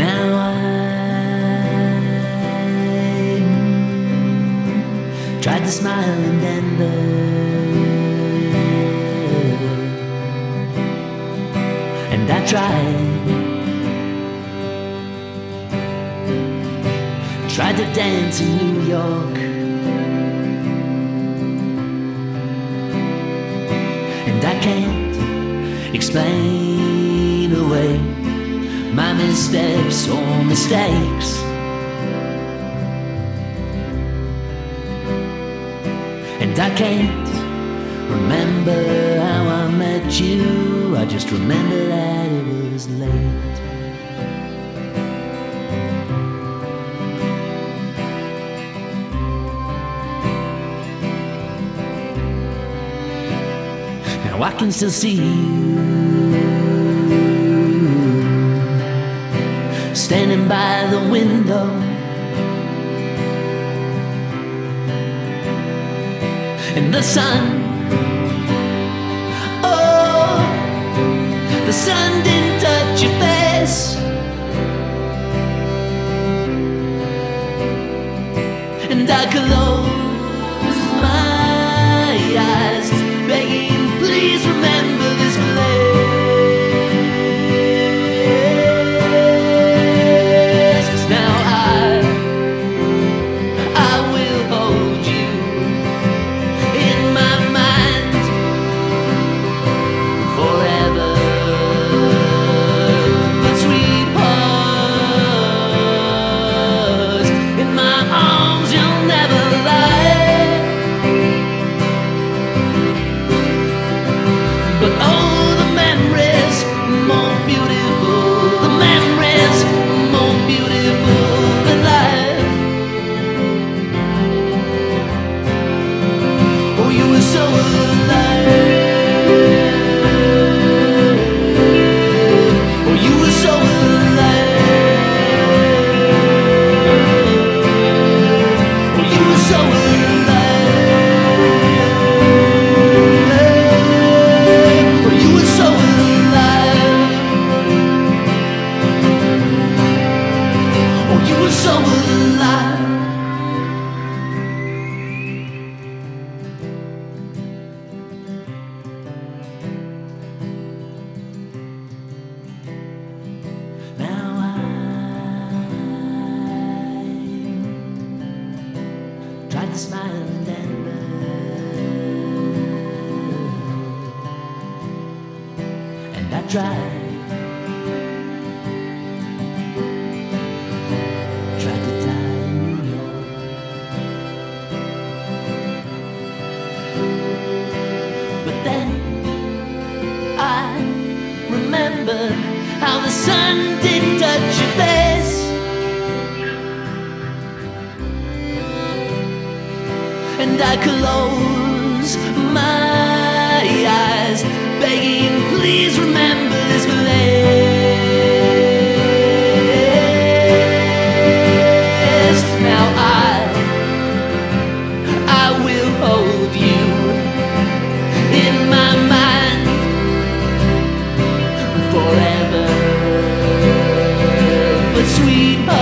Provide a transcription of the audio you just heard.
Now I tried to smile in Denver, and I tried. Tried to dance in New York. And I can't explain away my missteps or mistakes. And I can't remember how I met you. I just remember that it was late. Now I can still see you standing by the window. And the sun, oh, the sun didn't touch your face. And I close Denver, and I tried. Tried to die in New York, but then I remember how the sun didn't touch your face. And I close my eyes, begging, please remember this place. Now I, I will hold you in my mind forever. But sweetheart,